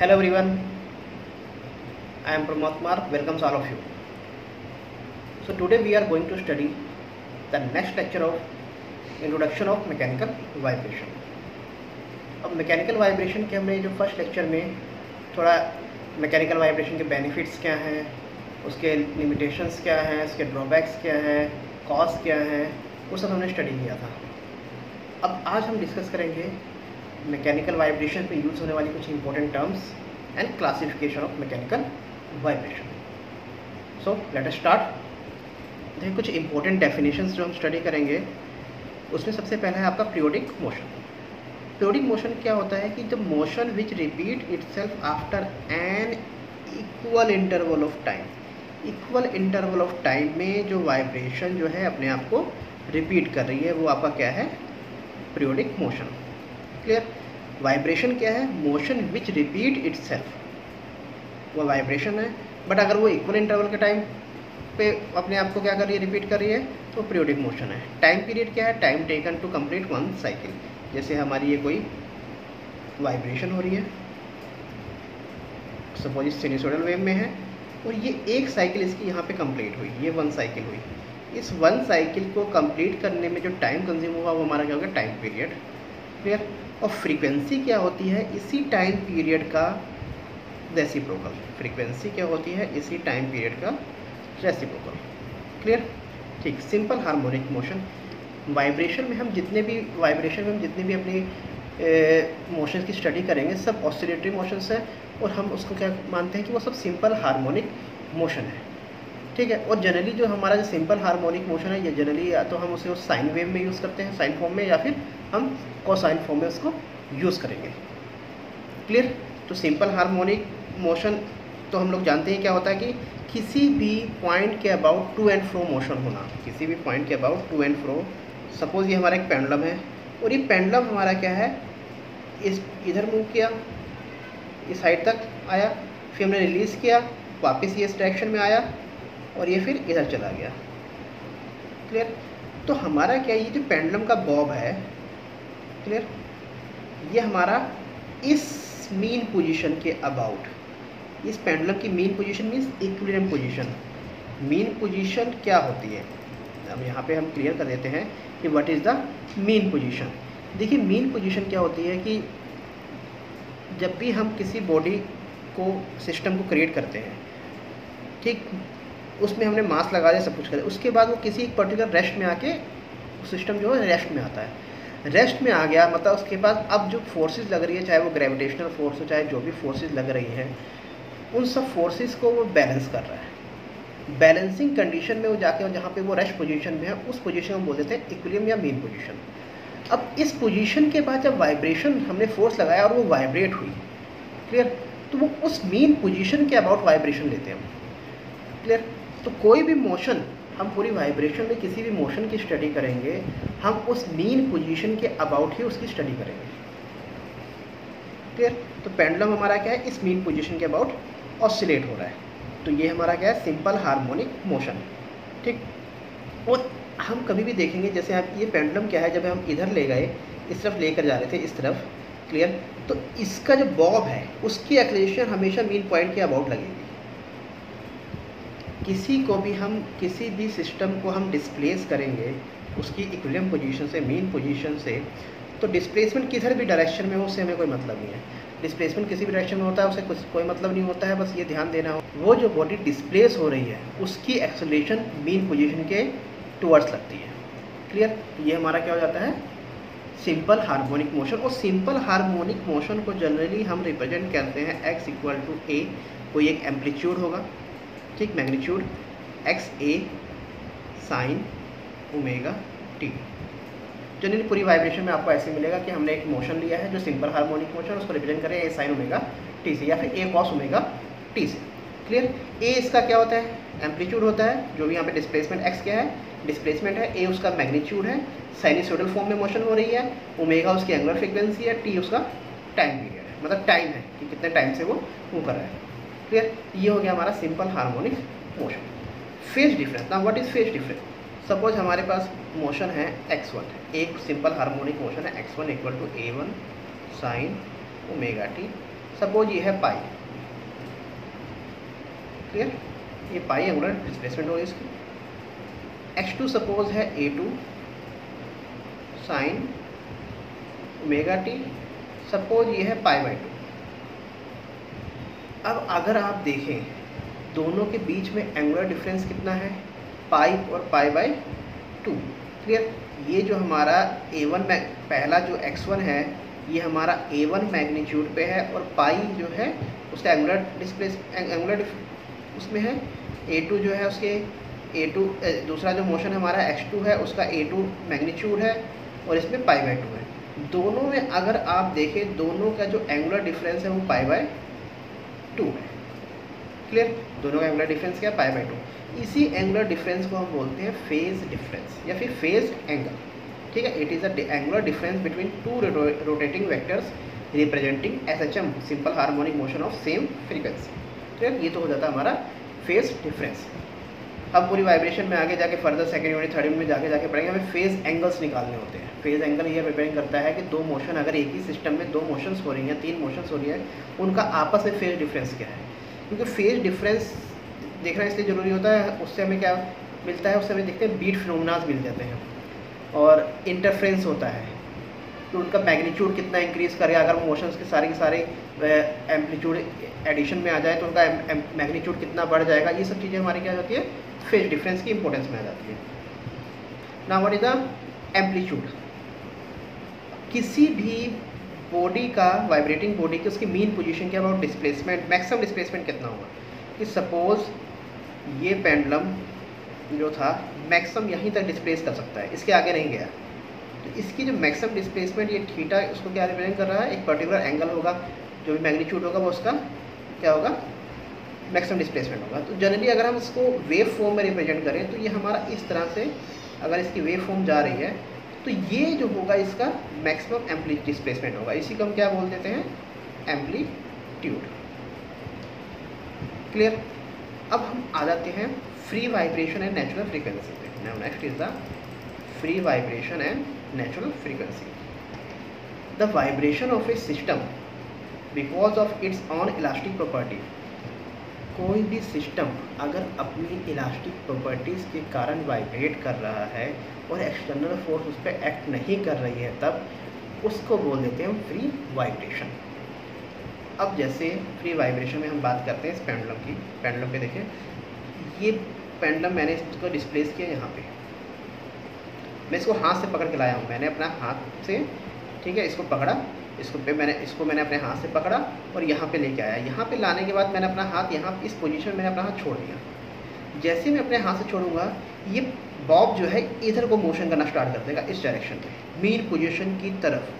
Hello everyone I am Pramod Kumar welcomes all of you so today we are going to study the next lecture of introduction of mechanical vibration अब mechanical vibration के हमने जो first lecture में थोड़ा mechanical vibration के benefits क्या हैं, उसके लिमिटेशंस क्या हैं, उसके ड्रॉबैक्स क्या हैं कॉज क्या हैं, वो सब हमने स्टडी किया था। अब आज हम डिस्कस करेंगे मैकेनिकल वाइब्रेशन पे यूज़ होने वाली कुछ important terms and classification of mechanical vibration so let us start देखिए, कुछ इंपॉर्टेंट डेफिनेशंस जो हम स्टडी करेंगे, उसमें सबसे पहला है आपका पीरियोडिक मोशन पीरियोडिक मोशन क्या होता है कि the motion which repeat it after an equal interval of time equal interval of time में जो वाइब्रेशन जो है अपने आप को रिपीट कर रही है, वो आपका क्या है? पीरियोडिक मोशन क्लियर वाइब्रेशन क्या है? Motion which repeat itself वो वाइब्रेशन है बट अगर वो इक्वल इंटरवल के टाइम पे अपने आप को क्या कर रही है? रिपीट कर रही है तो पीरियोडिक मोशन है। टाइम पीरियड क्या है? Time taken to complete one cycle जैसे हमारी ये कोई वाइब्रेशन हो रही है। सपोज़ इस सिनिसोडल वेव में है, और ये एक साइकिल इसकी यहाँ पे कंप्लीट हुई, ये वन साइकिल हुई। इस वन साइकिल को कंप्लीट करने में जो टाइम कंज्यूम हुआ वो हमारा क्या होगा? टाइम पीरियड क्लियर और फ्रीक्वेंसी क्या होती है? इसी टाइम पीरियड का रेसिप्रोकल फ्रीक्वेंसी क्या होती है? इसी टाइम पीरियड का रेसिप्रोकल क्लियर ठीक सिंपल हार्मोनिक मोशन वाइब्रेशन में हम जितने भी वाइब्रेशन में हम जितने भी अपनी मोशन की स्टडी करेंगे, सब ऑसिलेटरी मोशंस है और हम उसको क्या मानते हैं कि वो सब सिंपल हार्मोनिक मोशन है। ठीक है? और जनरली जो हमारा जो सिंपल हार्मोनिक मोशन है, ये जनरली या तो हम उसे उस साइन वेव में यूज़ करते हैं साइन फॉर्म में या फिर हम कोसाइन में उसको यूज़ करेंगे। क्लियर तो सिंपल हार्मोनिक मोशन तो हम लोग जानते हैं क्या होता है कि किसी भी पॉइंट के about to and fro motion होना, किसी भी पॉइंट के about to and fro suppose ये हमारा एक पेंडलम है, और ये पेंडलम हमारा क्या है? इस, इधर मूव किया, इस साइड तक आया, फिर हमने रिलीज़ किया, वापस ये इस डायरेक्शन में आया, और ये फिर इधर चला गया। क्लियर तो हमारा क्या ये जो पेंडलम का बॉब है क्लियर ये हमारा इस मीन पोजीशन के अबाउट इस पेंडुलम की mean position means equilibrium position mean position क्या होती है? अब यहाँ पे हम क्लियर कर देते हैं कि what is the mean position देखिए मीन पोजीशन क्या होती है कि जब भी हम किसी बॉडी को सिस्टम को क्रिएट करते हैं, ठीक, उसमें हमने मास लगा दिया, सब कुछ कर उसके बाद वो किसी एक पर्टिकुलर रेस्ट में आके सिस्टम जो है रेस्ट में आता है। रेस्ट में आ गया मतलब उसके बाद अब जो फोर्सेस लग रही है, चाहे वो ग्रेविटेशनल फोर्स हो, चाहे जो भी फोर्सेस लग रही हैं, उन सब फोर्सेस को वो बैलेंस कर रहा है। बैलेंसिंग कंडीशन में वो जाके जहाँ पे वो रेस्ट पोजीशन में है, उस पोजीशन में बोल देते हैं इक्विलियम या मेन पोजीशन अब इस पोजीशन के बाद जब वाइब्रेशन हमने फोर्स लगाया और वो वाइब्रेट हुई क्लियर तो वो उस मेन पोजीशन के अबाउट वाइब्रेशन लेते हैं क्लियर तो कोई भी मोशन हम पूरी वाइब्रेशन में किसी भी मोशन की स्टडी करेंगे, हम उस मीन पोजीशन के अबाउट ही उसकी स्टडी करेंगे। क्लियर तो पेंडुलम हमारा क्या है? इस मीन पोजीशन के अबाउट ऑसिलेट हो रहा है। तो ये हमारा क्या है? सिंपल हार्मोनिक मोशन ठीक? और हम कभी भी देखेंगे, जैसे आप ये पेंडुलम क्या है? जब हम इधर ले गए, इस तरफ़ लेकर जा रहे थे, इस तरफ़ क्लियर तो इसका जो बॉब है, उसकी एक्लेशन हमेशा मीन पॉइंट के अबाउट लगेगी। किसी को भी हम, किसी भी सिस्टम को हम डिस्प्लेस करेंगे, उसकी इक्विलियम पोजीशन से मेन पोजीशन से तो डिस्प्लेसमेंट किधर भी डायरेक्शन में हो, उससे हमें कोई मतलब नहीं है। डिस्प्लेसमेंट किसी भी डायरेक्शन में होता है, उसे कुछ, कोई मतलब नहीं होता है, बस ये ध्यान देना हो। वो जो बॉडी डिस्प्लेस हो रही है, उसकी एक्सलेशन मेन पोजिशन के टूवर्ड्स लगती है। क्लियर ये हमारा क्या हो जाता है? सिंपल हार्मोनिक मोशन और सिंपल हार्मोनिक मोशन को जनरली हम रिप्रेजेंट करते हैं एक्स इक्वल टू ए कोई एक एम्पलीट्यूड होगा। ठीक magnitude x a sine omega t. Generally पूरी वाइब्रेशन में आपको ऐसे मिलेगा कि हमने एक मोशन लिया है जो सिंपल हार्मोनिक मोशन उसको रिप्रेजेंट करें ए साइन ओमेगा टी से या फिर ए कॉस ओमेगा टी से। क्लियर ए इसका क्या होता है? एम्पलीट्यूड होता है, जो भी यहाँ पे डिस्प्लेसमेंट एक्स क्या है? डिस्प्लेसमेंट है ए उसका मैग्नीट्यूड है साइनिसोडल फॉर्म में मोशन हो रही है ओमेगा उसकी एंगुलर फ्रिक्वेंसी है टी उसका टाइम पीरियड है। मतलब टाइम है कि कितने टाइम से वो मूव कर रहा है। क्लियर ये हो गया हमारा simple harmonic motion phase difference ना what is phase difference suppose हमारे पास मोशन है एक्स वन एक सिंपल हार्मोनिक मोशन है x one equal to a one sine omega t suppose ये है पाई क्लियर ये पाई एंगुलर डिस्प्लेसमेंट होगी इसकी. एक्स टू सपोज़ है a two sine omega t suppose ये है पाई बाई टू अब अगर आप देखें, दोनों के बीच में एंगुलर डिफरेंस कितना है? पाई और पाई बाई टू क्लियर ये जो हमारा ए वन पहला जो एक्स वन है, ये हमारा ए वन मैग्नीट्यूड पे है और पाई जो है, उसका एंगुलर डिस्प्लेस एंगुलर उसमें है। ए टू जो है, उसके ए टू दूसरा जो मोशन हमारा एक्स टू है, उसका ए टू मैग्नीट्यूड है और इसमें पाई बाई टू है। दोनों में अगर आप देखें, दोनों का जो एंगुलर डिफरेंस है, वो पाई बाई टू है। क्लियर दोनों का एंगुलर डिफरेंस क्या पाई बाई टू इसी एंगुलर डिफरेंस को हम बोलते हैं फ़ेज़ डिफरेंस या फिर फ़ेज़ एंगल ठीक है? It is a angular difference between two rotating vectors representing S H M simple harmonic motion of same frequency clear ये तो हो जाता है हमारा फ़ेज़ डिफरेंस अब पूरी वाइब्रेशन में आगे जाके further second unit third unit में जाके जाके पढ़ेंगे, हमें फ़ेज़ एंगल्स निकालने होते हैं। फ़ेज़ एंगल ये रिप्रेजेंट करता है कि दो मोशन अगर एक ही सिस्टम में दो मोशंस हो रही हैं, तीन मोशंस हो रही है, उनका आपस में फ़ेज़ डिफरेंस क्या है? क्योंकि फ़ेज़ डिफरेंस देखना इसलिए ज़रूरी होता है, उससे हमें क्या मिलता है, उससे हमें देखते हैं बीट फिनोमनाज मिल जाते हैं। और इंटरफ्रेंस होता है तो उनका मैग्नीट्यूड कितना इंक्रीज़ करे, अगर वो मोशंस के सारे के सारे एम्पलीट्यूड एडिशन में आ जाए तो उनका मैग्नीट्यूड कितना बढ़ जाएगा, ये सब चीज़ें हमारी क्या होती है? फ़ेज़ डिफरेंस की इंपॉर्टेंस में आ जाती है। ना वट इज़ द एम्पलीट्यूड किसी भी बॉडी का वाइब्रेटिंग बॉडी की उसकी मीन पोजीशन क्या अबाउट डिस्प्लेसमेंट मैक्सिमम डिस्प्लेसमेंट कितना होगा? कि सपोज़ ये पेंडलम जो था मैक्सिमम यहीं तक डिस्प्लेस कर सकता है, इसके आगे नहीं गया। तो इसकी जो मैक्सिमम डिस्प्लेसमेंट ये थीटा उसको क्या रिप्रेजेंट कर रहा है? एक पर्टिकुलर एंगल होगा, जो भी मैग्नीट्यूड होगा, वो उसका क्या होगा? मैक्सिमम डिस्प्लेसमेंट होगा। तो जनरली अगर हम इसको वेव फॉर्म में रिप्रेजेंट करें तो ये हमारा इस तरह से अगर इसकी वेव फॉर्म जा रही है तो ये जो होगा इसका मैक्सिमम एम्पली डिस्प्लेसमेंट होगा। इसी को हम क्या बोल देते हैं? एम्पलीट्यूड क्लियर अब हम आ जाते हैं free vibration and natural frequency पे। Next is the free vibration and natural frequency the vibration of a system because of its own elastic property कोई भी सिस्टम अगर अपनी इलास्टिक प्रॉपर्टीज़ के कारण वाइब्रेट कर रहा है और एक्सटर्नल फोर्स उस पर एक्ट नहीं कर रही है तब उसको बोल देते हैं फ्री वाइब्रेशन। अब जैसे फ्री वाइब्रेशन में हम बात करते हैं इस पेंडलम की, पेंडलम पे देखें, ये पेंडलम मैंने इसको डिस्प्लेस किया यहाँ पे। मैं इसको हाथ से पकड़ के लाया हूँ, मैंने अपना हाथ से, ठीक है, इसको पकड़ा इसको पे मैंने, इसको मैंने अपने हाथ से पकड़ा और यहाँ पे लेके आया। यहाँ पे लाने के बाद मैंने अपना हाथ यहाँ, इस पोजीशन में मैंने अपना हाथ छोड़ दिया। जैसे मैं अपने हाथ से छोड़ूँगा, ये बॉब जो है इधर को मोशन करना स्टार्ट कर देगा इस डायरेक्शन में मीन पोजिशन की तरफ़।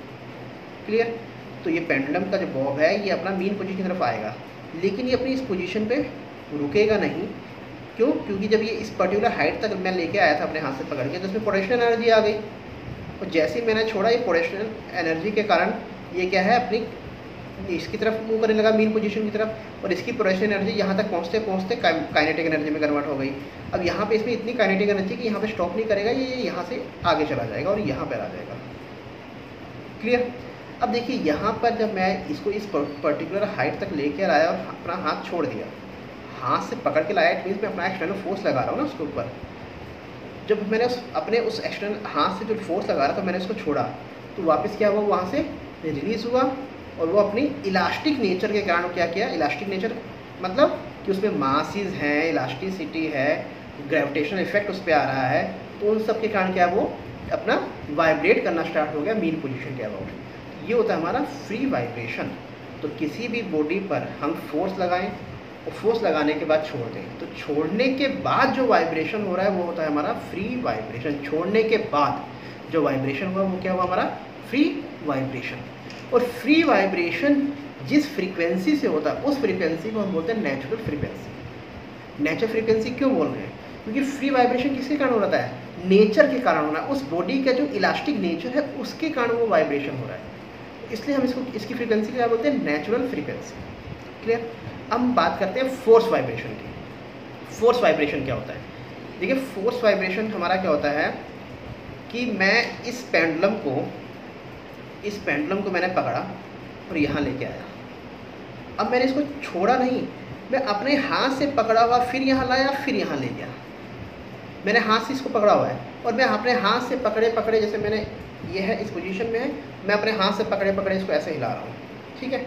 क्लियर तो ये पेंडुलम का जो बॉब है, ये अपना मीन पोजिशन की तरफ़ आएगा। लेकिन ये अपनी इस पोजिशन पर रुकेगा नहीं। क्यों? क्योंकि जब ये इस पर्टिकुलर हाइट तक मैं लेके आया था अपने हाथ से पकड़ के तो उसमें पोटेंशियल एनर्जी आ गई। और जैसे ही मैंने छोड़ा, ये पोटेंशियल एनर्जी के कारण ये क्या है? अपनी इसकी तरफ़ मूव करने लगा मीन पोजीशन की तरफ़, और इसकी प्रोजेक्शन एनर्जी यहाँ तक पहुँचते पहुँचते काइनेटिक एनर्जी में कन्वर्ट हो गई। अब यहाँ पे इसमें इतनी काइनेटिक एनर्जी कि यहाँ पे स्टॉप नहीं करेगा, ये यहाँ से आगे चला जाएगा और यहाँ पर आ जाएगा। क्लियर अब देखिए, यहाँ पर जब मैं इसको इस पर्टिकुलर हाइट तक लेकर आया और अपना हाथ छोड़ दिया, हाथ से पकड़ के लाया इट मीन्स मैं अपना एक्सटर्नल फोर्स लगा रहा हूँ ना उसके ऊपर। जब मैंने उस अपने उस एक्सटर्नल हाथ से जो फोर्स लगा रहा था, मैंने उसको छोड़ा तो वापस क्या हुआ? वहाँ से रिलीज़ हुआ और वो अपनी इलास्टिक नेचर के कारण क्या किया? इलास्टिक नेचर मतलब कि उसमें मासिस हैं इलास्टिसिटी है ग्रेविटेशनल इफ़ेक्ट उस पर आ रहा है तो उन सब के कारण क्या वो अपना वाइब्रेट करना स्टार्ट हो गया मीन पोजीशन के अबाउट ये होता है हमारा फ्री वाइब्रेशन तो किसी भी बॉडी पर हम फोर्स लगाएँ और फोर्स लगाने के बाद छोड़ दें। तो छोड़ने के बाद जो वाइब्रेशन हो रहा है, वो होता है हमारा फ्री वाइब्रेशन छोड़ने के बाद जो वाइब्रेशन हुआ, वो क्या हुआ हमारा फ्री वाइब्रेशन और फ्री वाइब्रेशन जिस फ्रीक्वेंसी से होता है, उस फ्रीक्वेंसी को हम बोलते हैं नेचुरल फ्रीक्वेंसी नेचुरल फ्रीक्वेंसी क्यों बोल रहे हैं? क्योंकि फ्री वाइब्रेशन किसके कारण हो रहा है? नेचर के कारण हो रहा है। उस बॉडी का जो इलास्टिक नेचर है, उसके कारण वो वाइब्रेशन हो रहा है। इसलिए हम इसको, इसकी फ्रीक्वेंसी क्या बोलते हैं? नेचुरल फ्रीक्वेंसी क्लियर हम बात करते हैं फोर्स वाइब्रेशन की। फोर्स वाइब्रेशन क्या होता है? देखिए फोर्स वाइब्रेशन हमारा क्या होता है कि मैं इस पेंडुलम को इस पेंडुलम को मैंने पकड़ा और यहाँ लेके आया। अब मैंने इसको छोड़ा नहीं, मैं अपने हाथ से पकड़ा हुआ, फिर यहाँ लाया, फिर यहाँ ले गया। मैंने हाथ से इसको पकड़ा हुआ है और मैं अपने हाथ से पकड़े पकड़े, जैसे मैंने, ये है इस पोजीशन में है, मैं अपने हाथ से पकड़े पकड़े, इसको ऐसे हिला रहा हूँ, ठीक है?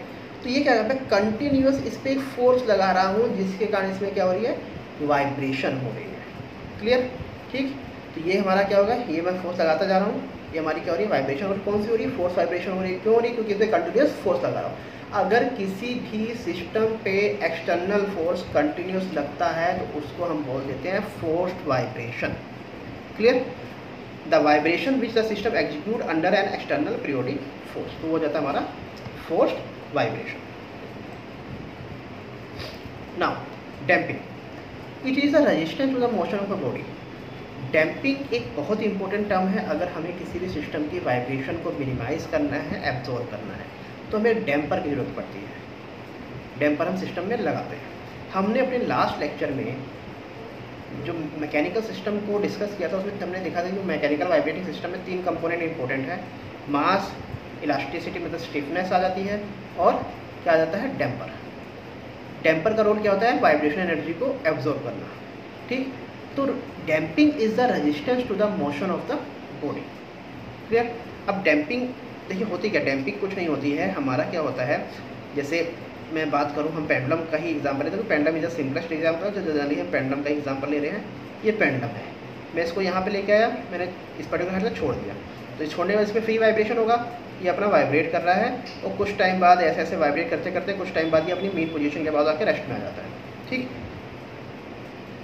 तो ये क्या है, मैं कंटिन्यूस इस पर एक फोर्स लगा रहा हूँ, जिसके कारण इसमें क्या हो रही है वाइब्रेशन हो रही है। क्लियर ठीक? तो ये हमारा क्या होगा, ये मैं फोर्स लगाता जा रहा हूँ ये हमारी क्या हो रही है? वाइब्रेशन और कौन सी हो रही है? फोर्स वाइब्रेशन हो रही है। क्यों हो रही क्योंकि इसमें कंटिन्यूस फोर्स लगा रहा हूँ। अगर किसी भी सिस्टम पे एक्सटर्नल फोर्स कंटिन्यूस लगता है तो उसको हम बोल देते हैं forced vibration clear the vibration which the system execute under an external periodic force तो वो जाता है हमारा forced vibration now damping it is a resistance to the motion of a body damping एक बहुत इंपॉर्टेंट टर्म है। अगर हमें किसी भी सिस्टम की वाइब्रेशन को मिनिमाइज करना है एब्जॉर्व करना है तो हमें डैम्पर की ज़रूरत पड़ती है। डैम्पर हम सिस्टम में लगाते हैं। हमने अपने लास्ट लेक्चर में जो मैकेनिकल सिस्टम को डिस्कस किया था, उसमें हमने देखा था कि मैकेनिकल वाइब्रेटिंग सिस्टम में तीन कंपोनेंट इंपॉर्टेंट है। मास इलास्टिसिटी मतलब स्टिफनेस आ जाती है और क्या आ जाता है? डैम्पर डैम्पर का रोल क्या होता है? वाइब्रेशन एनर्जी को एब्जॉर्व करना। ठीक? तो damping is the resistance to the motion of the body clear अब डैम्पिंग देखिए होती क्या? डैम्पिंग कुछ नहीं होती है। हमारा क्या होता है? जैसे मैं बात करूँ, हम पेंडलम का ही एग्ज़ाम्पल लेते हैं। Pendulum is a simplest example जो जनरली हम पेंडलम का एग्ज़ाम्पल ले रहे हैं। ये पेंडलम है। मैं इसको यहाँ पे लेके आया। मैंने इस पर्टिकुलर हाथ छोड़ दिया। तो छोड़ने में इसमें फ्री वाइब्रेशन होगा। ये अपना वाइब्रेट कर रहा है। और कुछ टाइम बाद ऐसे ऐसे वाइब्रेट करते करते कुछ टाइम बाद ये अपनी मेन पोजीशन के बाद आके रेस्ट में आ जाता है। ठीक?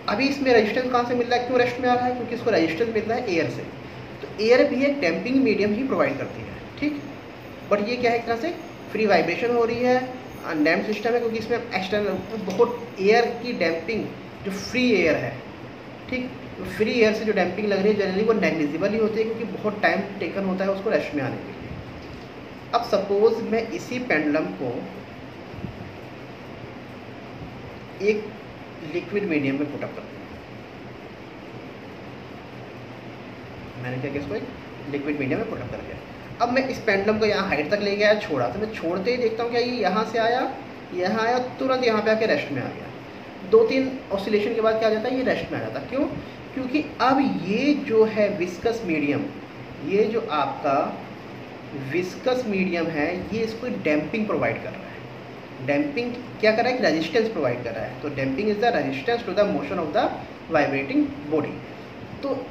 अभी इसमें रजिस्टेंस कहाँ से मिल रहा है? क्यों रेस्ट में आ रहा है? क्योंकि इसको रजिस्टेंस मिल रहा है एयर से। तो एयर भी एक डैम्पिंग मीडियम ही प्रोवाइड करती है, ठीक? बट ये क्या है एक तरह से? फ्री वाइब्रेशन हो रही है डैम सिस्टम है, क्योंकि इसमें एक्सटर्नल बहुत एयर की डैम्पिंग जो फ्री एयर है, ठीक? फ्री एयर से जो डैम्पिंग लग रही है जनरली वो नेग्लिजिबल ही होती है, क्योंकि बहुत टाइम टेकन होता है उसको रेस्ट में आने के लिए। अब सपोज़ मैं इसी पेंडलम को एक लिक्विड मीडियम में पुटअप कर दूँ मैंने क्या किया इसको एक लिक्विड मीडियम में पुटअप कर दिया। अब मैं इस पेंडलम को यहाँ हाइट तक ले गया, छोड़ा। तो मैं छोड़ते ही देखता हूँ क्या ये यहाँ से आया, यहाँ आया, तुरंत यहाँ पे आके रेस्ट में आ गया। दो तीन ऑसिलेशन के बाद क्या आ जाता है, ये रेस्ट में आ जाता क्यों? क्योंकि अब ये जो है विस्कस मीडियम ये जो आपका विस्कस मीडियम है, ये इसको डैम्पिंग प्रोवाइड कर रहा है। डैम्पिंग क्या कर रहा है? रेजिस्टेंस प्रोवाइड कर रहा है। तो damping is the resistance to the motion of the vibrating body तो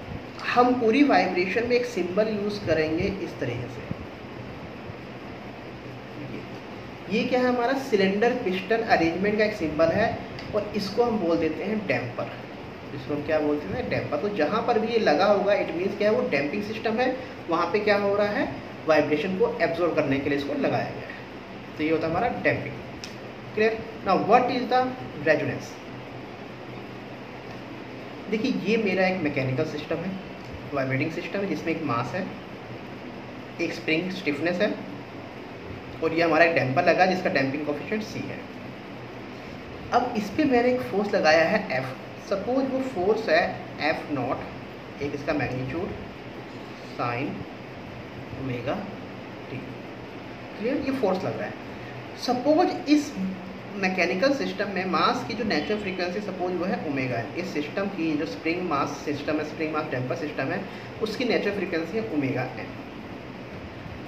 हम पूरी वाइब्रेशन में एक सिंबल यूज़ करेंगे इस तरीके से। ये क्या है हमारा? सिलेंडर पिस्टन अरेंजमेंट का एक सिंबल है और इसको हम बोल देते हैं डैम्पर इसको हम क्या बोलते हैं? डैम्पर तो जहाँ पर भी ये लगा होगा इट मीन्स क्या है? वो डैम्पिंग सिस्टम है। वहाँ पे क्या हो रहा है? वाइब्रेशन को एब्जॉर्व करने के लिए इसको लगाया गया है। तो ये होता है हमारा डैम्पिंग क्लियर ना व्हाट इज़ द रेजोनेंस देखिए, ये मेरा एक मैकेनिकल सिस्टम है वाइब्रेटिंग सिस्टम है, जिसमें एक मास है, एक स्प्रिंग स्टिफनेस है, और ये हमारा एक डैम्पर लगा जिसका डैम्पिंग कोफिशिएंट सी है। अब इस पर मैंने एक फोर्स लगाया है एफ़ सपोज़ वो फोर्स है एफ़ नॉट एक इसका magnitude sine omega t clear ये फोर्स लग रहा है। सपोज़ इस मैकेनिकल सिस्टम में मास की जो नेचुरल फ्रीक्वेंसी सपोज़ वो है ओमेगा है। इस सिस्टम की जो स्प्रिंग मास सिस्टम है स्प्रिंग मास टेम्पर सिस्टम है, उसकी नेचुरल फ्रीक्वेंसी है ओमेगा एन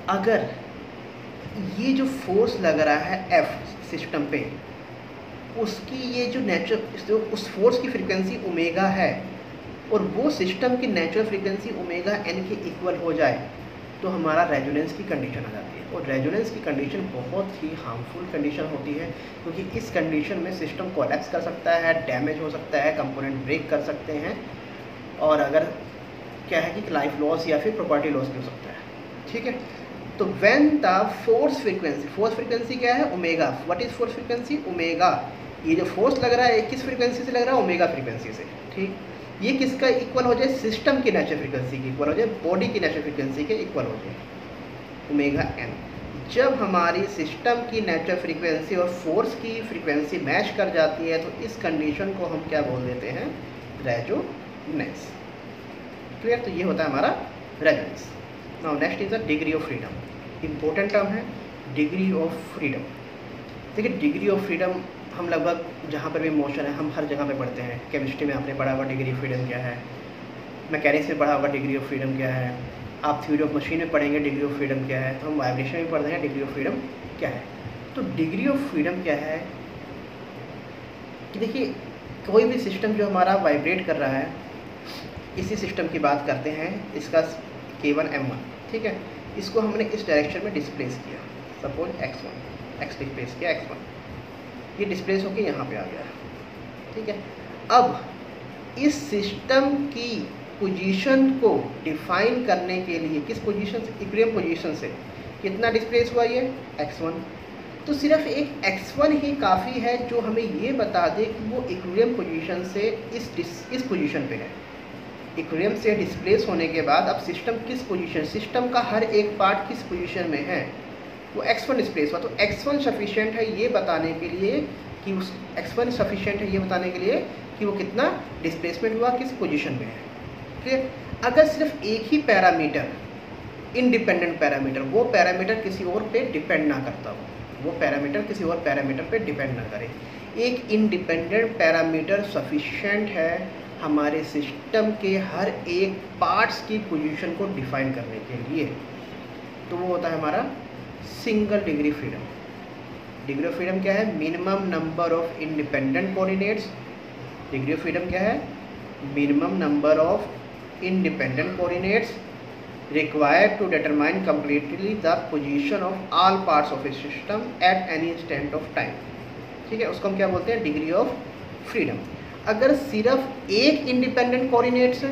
अगर ये जो फोर्स लग रहा है एफ़ सिस्टम पे, उसकी ये जो नेचुरल उस फोर्स की फ्रीक्वेंसी ओमेगा है, और वो सिस्टम की नेचुरल फ्रीक्वेंसी ओमेगा एन के इक्वल हो जाए तो हमारा रेजोनेंस की कंडीशन आ जाती है। और रेजोनेंस की कंडीशन बहुत ही हार्मफुल कंडीशन होती है, क्योंकि इस कंडीशन में सिस्टम कोलेप्स कर सकता है डैमेज हो सकता है कंपोनेंट ब्रेक कर सकते हैं। और अगर क्या है कि लाइफ लॉस या फिर प्रॉपर्टी लॉस भी हो सकता है। ठीक है? तो when the force frequency force frequency क्या है? Omega what is force frequency omega ये जो फोर्स लग रहा है किस फ्रीक्वेंसी से लग रहा है? ओमेगा फ्रीक्वेंसी से। ठीक? ये किसका इक्वल हो जाए? सिस्टम की नेचुरल फ्रीक्वेंसी की इक्वल हो जाए बॉडी की नेचुरल फ्रीक्वेंसी के इक्वल हो जाए। ओमेगा एन जब हमारी सिस्टम की नेचुरल फ्रीक्वेंसी और फोर्स की फ्रीक्वेंसी मैच कर जाती है तो इस कंडीशन को हम क्या बोल देते हैं? रेजोनेंस क्लियर तो ये होता है हमारा resonance now next is the degree of freedom important term है डिग्री ऑफ़ फ्रीडम देखिए डिग्री ऑफ़ फ्रीडम हम लगभग जहाँ पर भी मोशन है, हम हर जगह पे पढ़ते हैं। केमिस्ट्री में आपने पढ़ा हुआ डिग्री फ्रीडम क्या है? मैकेनिक्स में पढ़ा हुआ डिग्री ऑफ़ फ्रीडम क्या है? आप थ्योरी ऑफ़ मशीन में पढ़ेंगे डिग्री ऑफ़ फ्रीडम क्या है? तो हम वाइब्रेशन में पढ़ते हैं डिग्री ऑफ़ फ्रीडम क्या है? तो डिग्री ऑफ़ फ्रीडम क्या है? कि देखिए, कोई भी सिस्टम जो हमारा वाइब्रेट कर रहा है, इसी सिस्टम की बात करते हैं, इसका के वन एम वन ठीक है? इसको हमने इस डायरेक्शन में डिस्प्लेस किया। Suppose x one x displace किया एक्स वन ये डिस्प्लेस होकर यहाँ पे आ गया ठीक है? अब, इस सिस्टम की पोजीशन को डिफाइन करने के लिए, किस पोजीशन से? इक्विलिब्रियम पोजीशन से। कितना डिस्प्लेस हुआ ये? एक्स वन तो सिर्फ़ एक x1 ही काफ़ी है जो हमें ये बता दे कि वो इक्वेम पोजीशन से इस इस पोजीशन पे है। इक्वेम से डिस्प्लेस होने के बाद अब सिस्टम किस पोजीशन सिस्टम का हर एक पार्ट किस पोजीशन में है? वो एक्स वन डिस्प्लेस हुआ तो x1 सफिशिएंट है ये बताने के लिए कि उस x1 सफिशिएंट है ये बताने के लिए कि वो कितना डिस्प्लेसमेंट हुआ, किस पोजीशन में है। क्लियर अगर सिर्फ़ एक ही पैरामीटर इनडिपेंडेंट पैरामीटर वो पैरामीटर किसी और पे डिपेंड ना करता हो, वो पैरामीटर किसी और पैरामीटर पे डिपेंड ना करे। एक इंडिपेंडेंट पैरामीटर सफिशेंट है हमारे सिस्टम के हर एक पार्ट्स की पोजीशन को डिफाइन करने के लिए। तो वो होता है हमारा single degree freedom degree of freedom क्या है? Minimum number of independent coordinates degree of freedom क्या है? Minimum number of independent coordinates required to determine completely the position of all parts of a system at any instant of time. ठीक है? उसको हम क्या बोलते हैं? डिग्री ऑफ़ फ्रीडम अगर सिर्फ़ एक इंडिपेंडेंट कोऑर्डिनेट्स है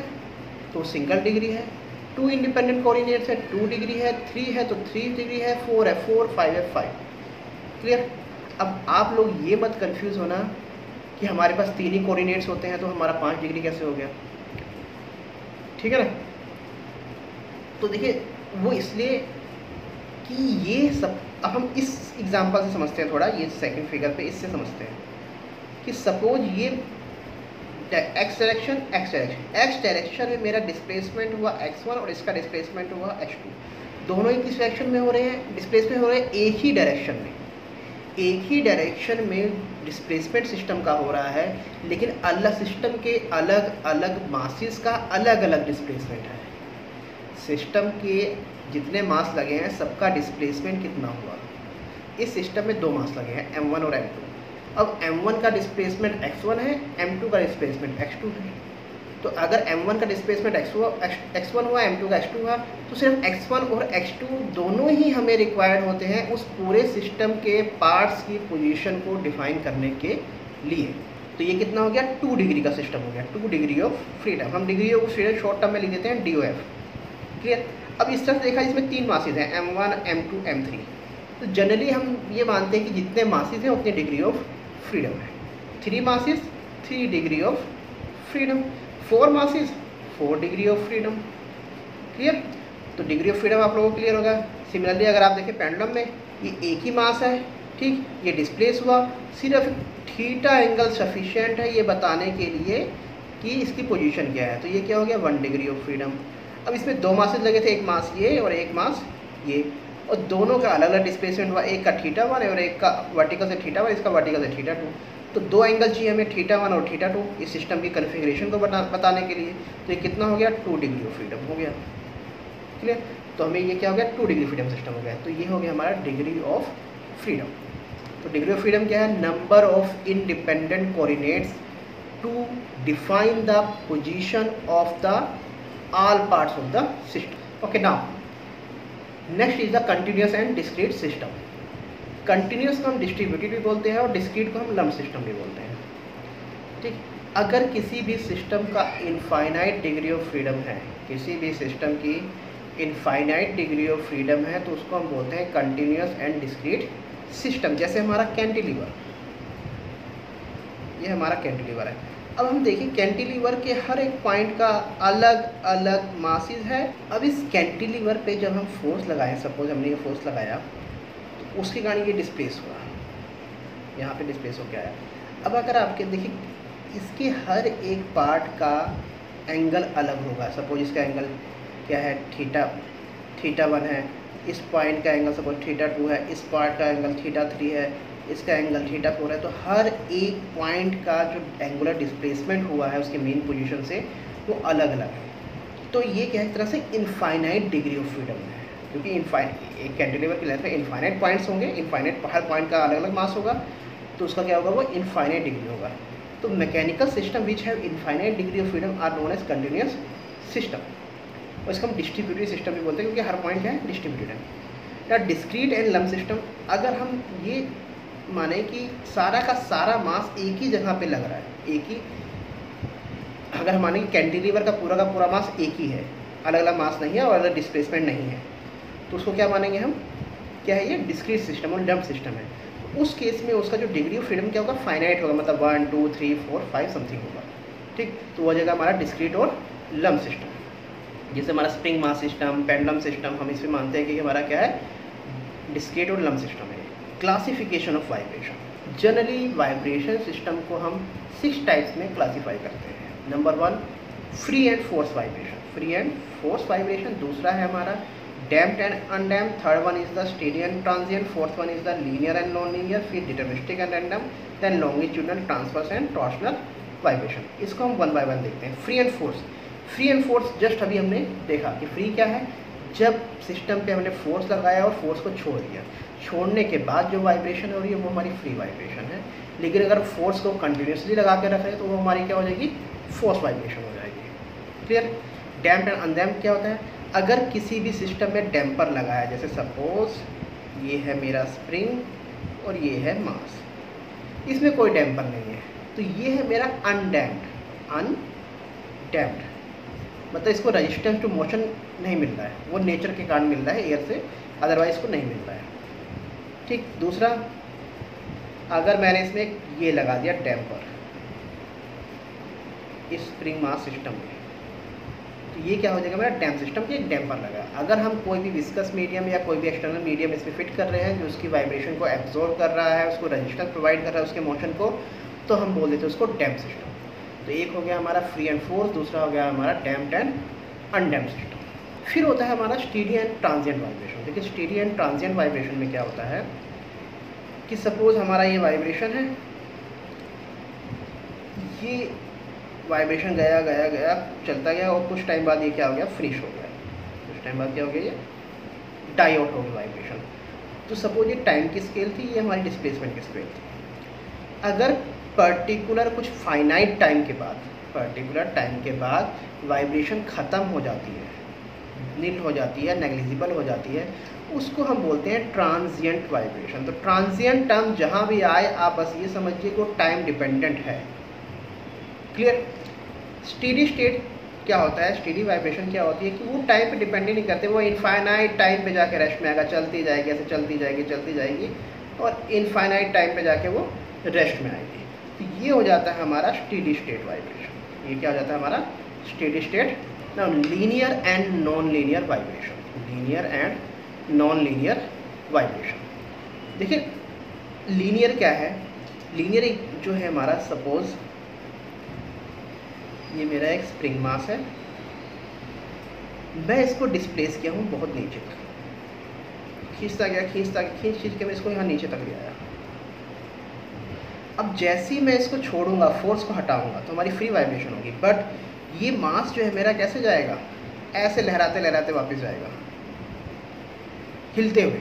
तो सिंगल डिग्री है। टू इंडिपेंडेंट कोऑर्डिनेट्स है टू डिग्री है थ्री है तो थ्री डिग्री है फोर है फोर फाइव है फाइव क्लियर अब आप लोग ये मत कंफ्यूज होना कि हमारे पास तीन ही कोऑर्डिनेट्स होते हैं तो हमारा पाँच डिग्री कैसे हो गया? ठीक है ना? तो देखिए, वो इसलिए कि ये सब, अब हम इस एग्जांपल से समझते हैं थोड़ा, ये सेकंड फिगर पे इससे समझते हैं कि सपोज़ ये x direction x direction x direction में मेरा डिस्प्लेसमेंट हुआ एक्स वन और इसका डिस्प्लेसमेंट हुआ एक्स टू दोनों ही किस डायरेक्शन में हो रहे हैं? डिस्प्लेसमेंट हो रहे हैं एक ही डायरेक्शन में. एक ही डायरेक्शन में डिस्प्लेसमेंट सिस्टम का हो रहा है, लेकिन अलग सिस्टम के अलग अलग मासिस का अलग अलग डिस्प्लेसमेंट है. सिस्टम के जितने मास लगे हैं, सबका डिस्प्लेसमेंट कितना हुआ? इस सिस्टम में दो मास लगे हैं m1 और m2 अब m1 का डिस्प्लेसमेंट x1 है m2 का डिस्प्लेसमेंट x2 है। तो अगर m1 का डिस्प्लेसमेंट x1 हुआ m2 का x2 हुआ तो सिर्फ़ x1 और x2 दोनों ही हमें रिक्वायर्ड होते हैं उस पूरे सिस्टम के पार्ट्स की पोजीशन को डिफाइन करने के लिए। तो ये कितना हो गया? टू डिग्री का सिस्टम हो गया। टू डिग्री ऑफ़ फ्रीडम हम degree of freedom short term में लिख देते हैं डी ओ क्लियर अब इस तरह से देखा, इसमें तीन मासिस हैं m one m two m three तो जनरली हम ये मानते हैं कि जितने मासिस हैं, उतनी डिग्री ऑफ़ फ्रीडम है three masses three degree of freedom four masses four degree of freedom clear तो डिग्री ऑफ़ फ्रीडम आप लोगों को क्लियर होगा। सिमिलरली अगर आप देखें पेंडलम में, ये एक ही मास है, ठीक? ये डिस्प्लेस हुआ। सिर्फ़ थीटा एंगल सफिशिएंट है ये बताने के लिए कि इसकी पोजीशन क्या है। तो ये क्या हो गया? वन डिग्री ऑफ़ फ्रीडम अब इसमें दो मासेज लगे थे, एक मास ये और एक मास ये। और दोनों का अलग अलग डिस्प्लेसमेंट हुआ, एक का थीटा वन और एक का वर्टिकल से थीटा वन इसका वर्टिकल से थीटा टू तो दो एंगल चाहिए हमें थीटा वन और थीटा टू इस सिस्टम की कन्फिग्रेशन को बता, बताने के लिए। तो ये कितना हो गया? टू डिग्री ऑफ़ फ्रीडम हो गया। क्लियर तो हमें ये क्या हो गया? टू डिग्री फ्रीडम सिस्टम हो गया। तो ये हो गया हमारा डिग्री ऑफ़ फ्रीडम तो डिग्री ऑफ़ फ्रीडम क्या है? Number of independent coordinates to define the position of the all parts of the system okay, now next is the continuous and discrete system continuous को हम distributed भी बोलते हैं और discrete को हम लम सिस्टम भी बोलते हैं। ठीक? अगर किसी भी सिस्टम का इनफाइनाइट डिग्री ऑफ़ फ्रीडम है, किसी भी सिस्टम की इनफाइनाइट डिग्री ऑफ़ फ्रीडम है तो उसको हम बोलते हैं कंटिन्यूस एंड डिस्क्रीट सिस्टम जैसे हमारा कैंटिलीवर ये हमारा कैंटिलीवर है। अब हम देखें कैंटिलीवर के हर एक पॉइंट का अलग अलग मासिस है। अब इस कैंटिलीवर पे जब हम फोर्स लगाए सपोज़ हमने ये फोर्स लगाया तो उसके कारण ये डिस्प्लेस हुआ। यहाँ पे डिस्प्लेस हो गया आया। अब अगर आपके, देखिए, इसके हर एक पार्ट का एंगल अलग होगा। सपोज़ इसका एंगल क्या है? थीटा थीटा वन है। इस पॉइंट का एंगल सपोज़ थीटा टू है। इस पार्ट का एंगल थीटा थ्री है। इसका एंगल थीटा फोर है तो हर एक पॉइंट का जो एंगुलर डिस्प्लेसमेंट हुआ है उसके मेन पोजीशन से, वो अलग अलग है। तो ये क्या है तरह से इनफाइनाइट डिग्री ऑफ़ फ्रीडम है, क्योंकि इनफाइन एक कैंटिलीवर की लेंथ में इनफाइनाइट पॉइंट्स होंगे इनफाइनाइट हर पॉइंट का अलग अलग मास होगा तो उसका क्या होगा, वो इनफाइनाइट डिग्री होगा। तो mechanical system which have infinite degree of freedom are known as continuous system और इसका हम डिस्ट्रीब्यूटिव सिस्टम भी बोलते हैं, क्योंकि हर पॉइंट क्या है डिस्ट्रीब्यूटेड है। या डिस्क्रीट एंड लम सिस्टम अगर हम ये माने कि सारा का सारा मास एक ही जगह पे लग रहा है, एक ही। अगर हम माने कि कैंटिलीवर का पूरा का पूरा मास एक ही है अलग अलग मास नहीं है और अलग डिस्प्लेसमेंट नहीं है तो उसको क्या मानेंगे हम? क्या है ये? डिस्क्रीट सिस्टम और डम्प सिस्टम है। उस केस में उसका जो डिग्री ऑफ़ फ्रीडम क्या होगा? फाइनाइट होगा मतलब one two three four five something होगा। ठीक? तो वह जगह हमारा डिस्क्रीट और लम सिस्टम जैसे हमारा spring mass system pendulum system हम इसमें मानते हैं कि हमारा क्या है? डिस्क्रीट और लम सिस्टम है। Classification of vibration generally vibration system को हम सिक्स टाइप्स में क्लासीफाई करते हैं. Number one free and force vibration free and force vibration दूसरा है हमारा damped and undamped. Third one is the steady and transient. Fourth one is the linear and non-linear. फिर deterministic and random then longitudinal, transverse and torsional vibration इसको हम one by one देखते हैं. Free and force free and force just अभी हमने देखा कि free क्या है? जब सिस्टम पे हमने फोर्स लगाया और फोर्स को छोड़ दिया छोड़ने के बाद जो वाइब्रेशन हो रही है, वो हमारी फ्री वाइब्रेशन है। लेकिन अगर फोर्स को कंटिन्यूसली लगा के रख तो वो हमारी क्या हो जाएगी? फोर्स वाइब्रेशन हो जाएगी। क्लियर डैम्प एंड अनडैम्प क्या होता है? अगर किसी भी सिस्टम में डैम्पर लगाया, जैसे सपोज़ ये है मेरा स्प्रिंग और ये है मास इसमें कोई डैम्पर नहीं है। तो ये है मेरा अनडैम्प्ड अनडैम्प्ड मतलब इसको रजिस्टेंस टू मोशन नहीं मिल रहा है। वो नेचर के कारण मिल रहा है एयर से। अदरवाइज़ को नहीं मिल रहा है। ठीक, दूसरा, अगर मैंने इसमें ये लगा दिया डैम्पर इस स्प्रिंग मास सिस्टम में तो ये क्या हो जाएगा मेरा डैम सिस्टम की एक डैम्पर लगा अगर हम कोई भी विस्कस मीडियम या कोई भी एक्सटर्नल मीडियम इसमें फिट कर रहे हैं, जो उसकी वाइब्रेशन को एब्जॉर्व कर रहा है, उसको रजिस्टर प्रोवाइड कर रहा है, उसके मोशन को तो हम बोल देते हैं उसको डैम सिस्टम। तो एक हो गया हमारा फ्री एंड फोर्स दूसरा हो गया हमारा डैम्प एंड अनडैम सिस्टम फिर होता है हमारा स्टीडी एंड ट्रांजिएंट वाइब्रेशन देखिए, स्टीडी एंड ट्रांजिएंट वाइब्रेशन में क्या होता है कि सपोज़ हमारा ये वाइब्रेशन है, ये वाइब्रेशन गया गया गया, चलता गया और कुछ टाइम बाद ये क्या हो गया फ्रिश हो गया। कुछ टाइम बाद क्या हो गया, ये डाई आउट हो गया वाइब्रेशन। तो सपोज़ ये टाइम की स्केल थी, ये हमारी डिस्प्लेसमेंट की स्केल थी। अगर पर्टिकुलर कुछ फाइनाइट टाइम के बाद, पर्टिकुलर टाइम के बाद वाइब्रेशन ख़त्म हो जाती है नील हो जाती है नेग्लिजिबल हो जाती है, उसको हम बोलते हैं ट्रांजिएंट वाइब्रेशन तो ट्रांजिएंट टर्म जहाँ भी आए, आप बस ये समझिए कि टाइम डिपेंडेंट है। क्लियर स्टीडी स्टेट क्या होता है? स्टीडी वाइब्रेशन क्या होती है? कि वो टाइम पे डिपेंड ही नहीं करते, वो इनफाइनाइट टाइम पे जाके रेस्ट में आएगा, चलती जाएगी, ऐसे चलती जाएगी चलती जाएगी, और इनफाइनाइट टाइम पे जाके वो रेस्ट में आएगी। तो ये हो जाता है हमारा स्टीडी स्टेट वाइब्रेशन ये क्या हो जाता है हमारा? Steady state and non linear vibration linear and non linear vibration देखिए लीनियर क्या है? लीनियर जो है हमारा सपोज़ ये मेरा एक स्प्रिंग मास है। मैं इसको डिस्प्लेस किया हूँ बहुत नीचे तक। खींचता गया खींचता गया, खींच खींच के मैं इसको यहाँ नीचे तक ले आया। अब जैसे ही मैं इसको छोड़ूँगा फोर्स को हटाऊँगा तो हमारी फ्री वाइब्रेशन होगी। बट ये मास जो है मेरा कैसे जाएगा? ऐसे लहराते लहराते वापस जाएगा। हिलते हुए।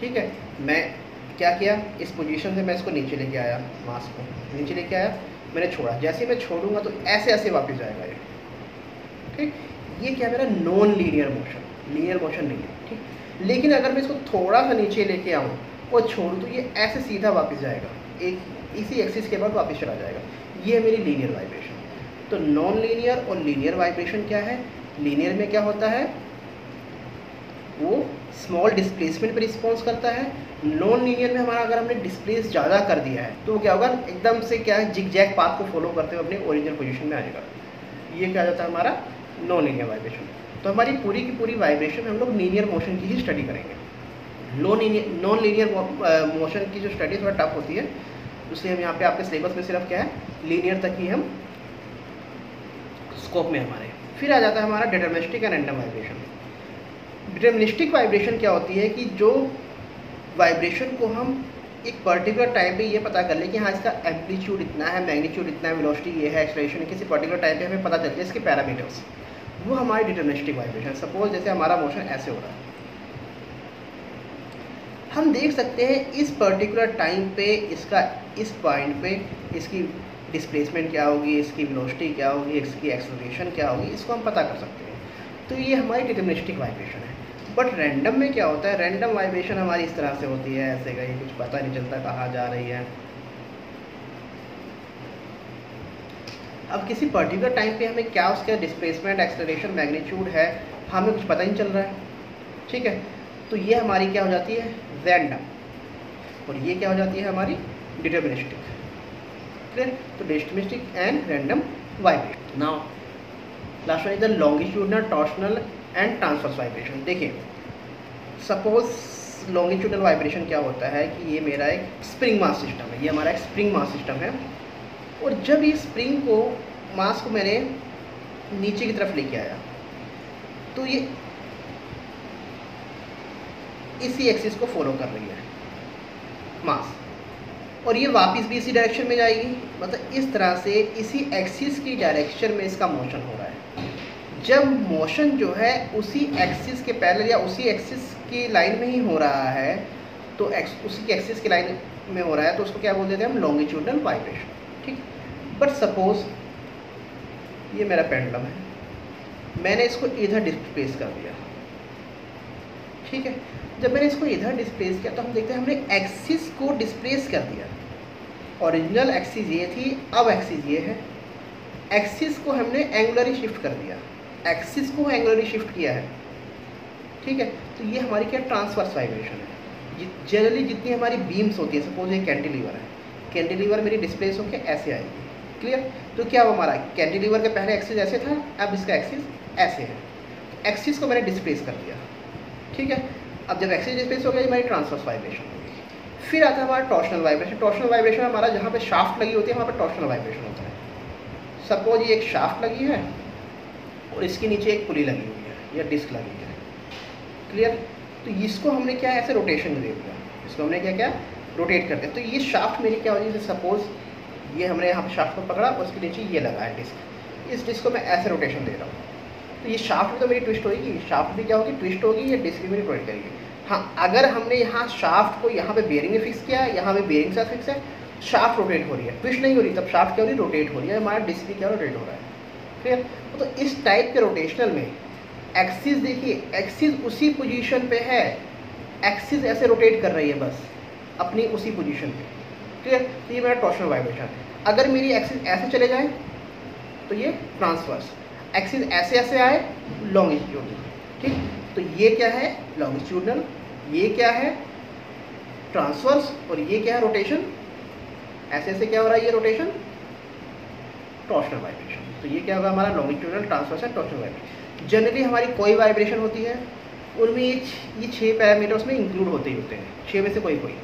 ठीक है? मैं क्या किया? इस पोजीशन से मैं इसको नीचे लेके आया, मास को। नीचे लेके आया, मैंने छोड़ा। जैसे मैं छोड़ूँगा तो ऐसे ऐसे वापस जाएगा ये। ठीक? ये क्या मेरा non linear motion linear motion नहीं है। ठीक? लेकिन अगर मैं इसको थोड़ा सा नीचे लेके आऊँ और छोड़ूँ तो ये ऐसे सीधा वापस जाएगा। एक इसी एक्सिस के बाद वापस चला जाएगा। ये मेरी लीनियर वाइब्रेशन तो नॉन लीनियर और लीनियर वाइब्रेशन क्या है? लीनियर में क्या होता है? वो स्मॉल डिस्प्लेसमेंट पर रिस्पॉन्स करता है। नॉन लीनियर में हमारा अगर हमने डिस्प्लेस ज़्यादा कर दिया है तो क्या होगा? एकदम से क्या है? जिग जैक पाथ को फॉलो करते हुए अपने ओरिजिनल पोजीशन में आएगा ये क्या जाता है हमारा? नॉन लीनियर वाइब्रेशन तो हमारी पूरी की पूरी वाइब्रेशन हम लोग लीनियर मोशन की ही स्टडी करेंगे। Non linear non linear motion की जो स्टडी थोड़ा टफ होती है इसलिए हम यहाँ पे आपके सिलेबस में सिर्फ़ क्या है? लीनियर तक ही हम स्कोप में हमारे। फिर आ जाता है हमारा deterministic and random vibration deterministic vibration क्या होती है कि जो वाइब्रेशन को हम एक पर्टिकुलर टाइम पे ये पता कर ले कि हाँ इसका एम्पलीट्यूड इतना है मैग्नीट्यूड इतना है वेलोसिटी ये है एक्सलेशन किसी पर्टिकुलर टाइम पे हमें पता चल जाए इसके पैरामीटर्स वो हमारी डिटर्मिनिस्टिक वाइब्रेशन सपोज़ जैसे हमारा मोशन ऐसे हो रहा है। हम देख सकते हैं इस पर्टिकुलर टाइम पे, इसका, इस पॉइंट पे, इसकी डिस्प्लेसमेंट क्या होगी, इसकी वेलोसिटी क्या होगी, इसकी एक्सलेशन क्या होगी, इसको हम पता कर सकते हैं। तो ये हमारी डिटर्मिनिस्टिक वाइब्रेशन है। बट रैंडम में क्या होता है? रैंडम वाइब्रेशन हमारी इस तरह से होती है, ऐसे कहीं कुछ पता नहीं चलता कहाँ जा रही है। अब किसी पर्टिकुलर टाइम पे हमें क्या उसका डिस्प्लेसमेंट एक्सलेशन मैग्नीट्यूड है, हमें कुछ पता नहीं चल रहा है। ठीक है? तो ये हमारी क्या हो जाती है? रैंडम और ये क्या हो जाती है हमारी? डिटर्मिनिस्टिक क्लियर तो deterministic and random vibration now last one is the longitudinal torsional and transverse vibration देखिए सपोज़ लॉन्गिट्यूडल वाइब्रेशन क्या होता है कि ये मेरा एक स्प्रिंग मास सिस्टम है, ये हमारा एक स्प्रिंग मास सिस्टम है। और जब ये स्प्रिंग को मास को मैंने नीचे की तरफ़ लेके आया तो ये इसी एक्सिस को फॉलो कर रही है मास और ये वापस भी इसी डायरेक्शन में जाएगी। मतलब इस तरह से इसी एक्सिस की डायरेक्शन में इसका मोशन हो रहा है। जब मोशन जो है उसी एक्सिस के पैरेलल या उसी एक्सिस की लाइन में ही हो रहा है तो एक्स उसी एक्सिस की लाइन में हो रहा है तो उसको क्या बोल देते हैं हम? लॉन्गिट्यूडनल वाइब्रेशन ठीक? बट सपोज़ ये मेरा पेंडलम है। मैंने इसको इधर डिस्प्लेस कर दिया। ठीक है? जब मैंने इसको इधर डिस्प्लेस किया तो हम देखते हैं हमने एक्सिस को डिस्प्लेस कर दिया। ओरिजिनल एक्सिस ये थी, अब एक्सिस ये है। एक्सिस को हमने एंगुलरी शिफ्ट कर दिया। एक्सिस को एंगुलरी शिफ्ट किया है। ठीक है? तो ये हमारी क्या ट्रांसवर्स वाइब्रेशन है। जनरली जितनी हमारी बीम्स होती है सपोज़ ये कैंटिलीवर है। कैंटिलीवर मेरी डिस्प्लेस होकर ऐसे आएगी। क्लियर तो क्या वो हमारा? कैंटिलीवर के पहले एक्सिस ऐसे था, अब इसका एक्सिस ऐसे है। एक्सिस को मैंने डिस्प्लेस कर दिया। ठीक है? अब जब एक्सिस डिस्प्लेस हो गया हमारी ट्रांसवर्स वाइब्रेशन होगी फिर आता है हमारा टॉर्शनल वाइब्रेशन टॉर्शनल वाइब्रेशन हमारा जहाँ पे शाफ्ट लगी होती है, वहाँ पर टॉर्शनल वाइब्रेशन होता है। सपोज़ ये एक शाफ्ट लगी है और इसके नीचे एक पुली लगी हुई है, या डिस्क लगी हुई है। क्लियर तो इसको हमने क्या ऐसे रोटेशन दे दिया इसको हमने क्या क्या? रोटेट कर दिया। तो ये शाफ्ट मेरी क्या होगी जैसे सपोज़ ये हमने यहाँ पर शाफ्ट को पकड़ा और उसके नीचे ये लगा है डिस्क इस डिस्क को मैं ऐसे रोटेशन दे रहा हूँ। तो ये शाफ्ट भी तो मेरी ट्विस्ट होगी। शाफ्ट भी क्या होगी? ट्विस्ट होगी, या डिस्क भी मेरी रोटेट करेगी। हाँ अगर हमने यहाँ शाफ्ट को यहाँ पे बेरिंग में फिक्स किया है, यहाँ पे बेरिंग साथ फिक्स है शाफ्ट रोटेट हो रही है। ट्विस्ट नहीं हो रही, तब शाफ्ट क्या हो रही है? रोटेट हो रही है। हमारा डिस्क भी क्या रोटेट हो रहा है? क्लियर तो इस टाइप के रोटेशनल में एक्सिस देखिए एक्सिस उसी पोजीशन पे है। एक्सिस ऐसे रोटेट कर रही है बस, अपनी उसी पोजीशन पे। क्लियर तो ये मेरा टॉर्शनल वाइब्रेशन है। अगर मेरी एक्सिस ऐसे चले जाए तो ये ट्रांसवर्स एक्सिस ऐसे ऐसे आए लॉन्गिट्यूडनल ठीक? तो ये क्या है? लॉन्गिट्यूडनल ये क्या है? ट्रांसवर्स और ये क्या है रोटेशन ऐसे ऐसे क्या हो रहा है ये रोटेशन टॉर्शनल वाइब्रेशन तो ये क्या होगा हमारा? Longitudinal transverse torsional vibration generally हमारी कोई वाइब्रेशन होती है? उनमें ये ये छः पैरामीटर्स में इंक्लूड होते ही होते हैं। छः में से कोई कोई।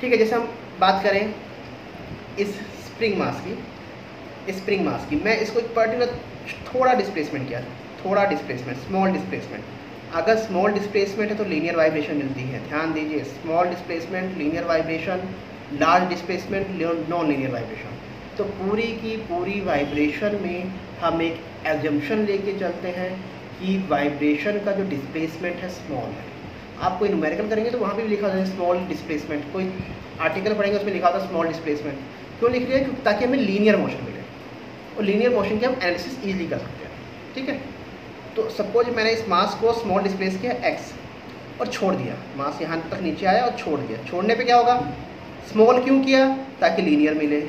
ठीक है, जैसे हम बात करें इस स्प्रिंग मास की स्प्रिंग मास की, मैं इसको एक पर्टिकुलर थोड़ा डिस्प्लेसमेंट किया, थोड़ा डिस्प्लेसमेंट स्मॉल डिस्प्लेसमेंट अगर स्मॉल डिस्प्लेसमेंट है तो लीनियर वाइब्रेशन मिलती है। ध्यान दीजिए small displacement linear vibration large displacement non linear vibration तो पूरी की पूरी वाइब्रेशन में हम एक एग्जम्पन लेके चलते हैं कि वाइब्रेशन का जो डिस्प्लेसमेंट है स्मॉल है। आप कोई न्यूमेरिकल करेंगे तो वहाँ पे भी लिखा होता है स्मॉल डिस्प्लेसमेंट कोई आर्टिकल पढ़ेंगे उसमें लिखा होता है स्मॉल डिस्प्लेसमेंट क्यों लिख रही है? ताकि हमें लीनियर मोशन मिले। और लीनियर मोशन की हम एनालिसिस ईजिली कर सकते हैं। ठीक है? तो सपोज़ मैंने इस मास को स्मॉल डिस्प्लेस किया एक्स और छोड़ दिया। मास यहाँ तक नीचे आया और छोड़ दिया। छोड़ने पे क्या होगा? स्मॉल क्यों किया? ताकि लीनियर मिले।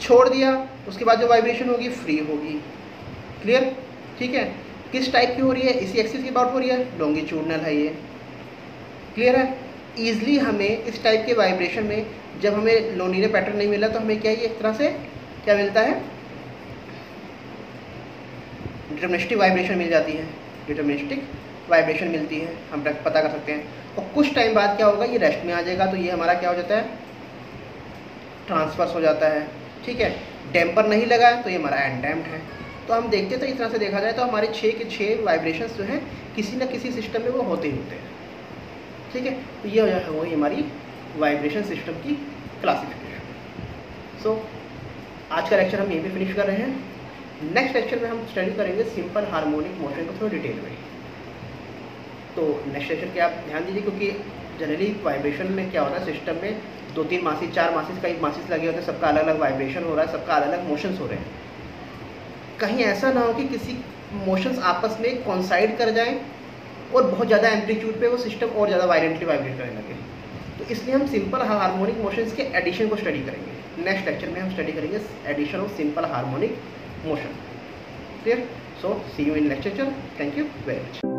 छोड़ दिया, उसके बाद जो वाइब्रेशन होगी फ्री होगी। क्लियर ठीक है? किस टाइप की हो रही है? इसी एक्सिस की बात हो रही है। लॉन्गिट्यूडनल है ये। क्लियर है? ईजिली हमें इस टाइप के वाइब्रेशन में जब हमें लोनीरे पैटर्न नहीं मिला तो हमें क्या ये एक तरह से क्या मिलता है? डिटर्मिनिस्टिक वाइब्रेशन मिल जाती है। डिटर्मिनिस्टिक वाइब्रेशन मिलती है। हम पता कर सकते हैं। और कुछ टाइम बाद क्या होगा? ये रेस्ट में आ जाएगा। तो ये हमारा क्या हो जाता है? ट्रांसफर्स हो जाता है। ठीक है? डैम्पर नहीं लगा तो ये हमारा एंडैम्ड है। तो हम देखते तो इस तरह से देखा जाए तो हमारे छः के छः वाइब्रेशन जो हैं किसी न किसी सिस्टम में वो होते ही होते हैं। ठीक है? तो ये हो वही हमारी वाइब्रेशन सिस्टम की क्लासिफिकेशन सो so, आज का लेक्चर हम यहीं पे फिनिश कर रहे हैं। नेक्स्ट लेक्चर में हम स्टडी करेंगे सिंपल हार्मोनिक मोशन को थोड़ा डिटेल में। तो नेक्स्ट लेक्चर के आप ध्यान दीजिए क्योंकि जनरली वाइब्रेशन में क्या होता है सिस्टम में दो तीन मासिस चार मासिस कई मासिस लगे होते हैं, सबका अलग अलग वाइब्रेशन हो रहा है, सबका अलग अलग मोशंस हो रहे हैं। कहीं ऐसा ना हो कि किसी मोशंस आपस में कॉन्साइड कर जाएँ और बहुत ज़्यादा एम्पलीट्यूड पे वो सिस्टम और ज़्यादा वायलेंटली वाइब्रेट करने लगे। तो इसलिए हम सिंपल हार्मोनिक मोशंस के एडिशन को स्टडी करेंगे। नेक्स्ट लेक्चर में हम स्टडी करेंगे addition of simple harmonic motion. Clear? So see you in lecture. Thank you very much.